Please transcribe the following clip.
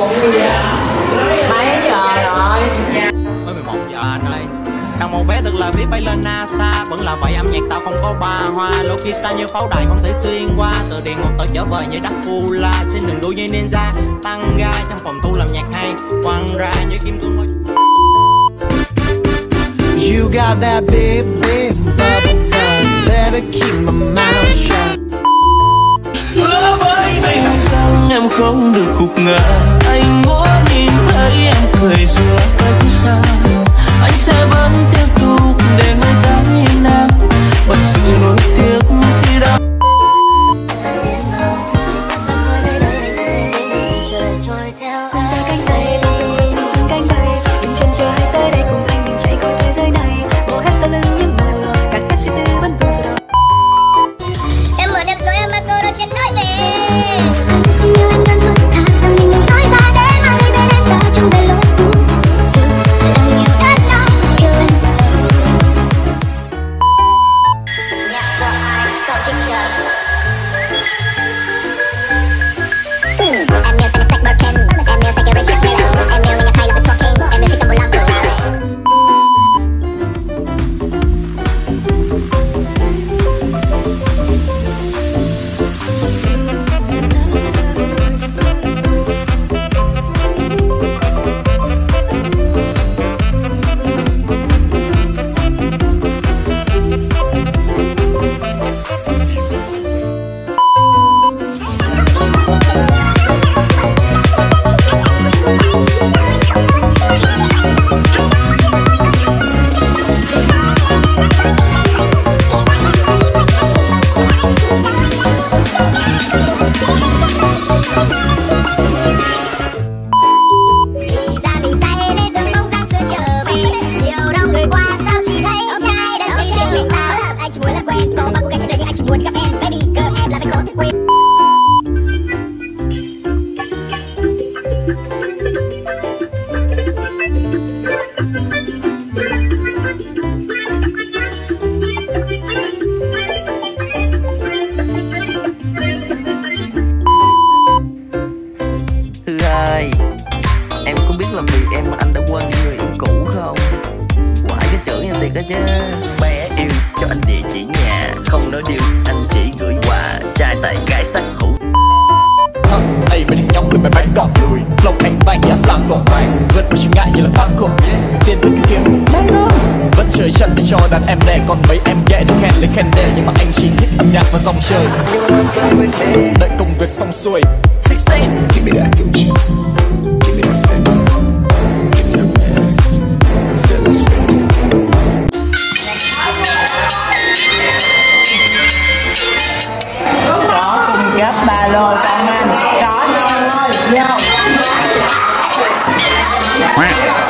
mấy giờ rồi? Mới 11 giờ anh ơi. Đang một vé tức là viết bay lên NASA. Vẫn là vậy âm nhạc tao không có ba hoa. Loki xa như pháo đài không thể xuyên qua. Từ địa ngục tao trở về như Dracula Xin đừng đuổi như ninja Tăng ga. Trong phòng thu làm nhạc hay Quăng ra như kim cương môi. You got that big, big bubble gum. Better keep my mouth shut. Hứa với rằng em không được gục ngã đó chứ bé yêu cho anh địa chỉ nhà không nói điều anh chỉ gửi quà. Trai tài gái sắc hữu. Ây mày thằng nhóm người mày bán còn lùi Lòng anh bay giá làm còn vàng Vết mà chỉ ngại như là băng khổ Tiền tôi kia Lấy nó Vẫn trời chân để cho đàn em đè. Còn mấy em ghé được khen lấy khen đè. Nhưng mà anh chỉ thích âm nhạc và dòng trời Đợi công việc xong xuôi. 16 Give me that Gucci Quack.